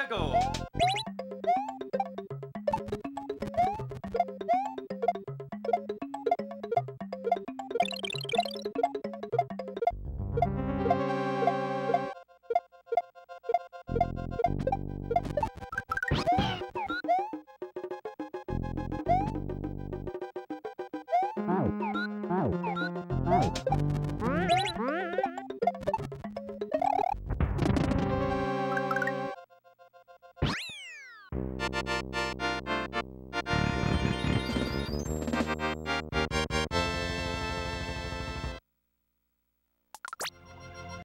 Chicago.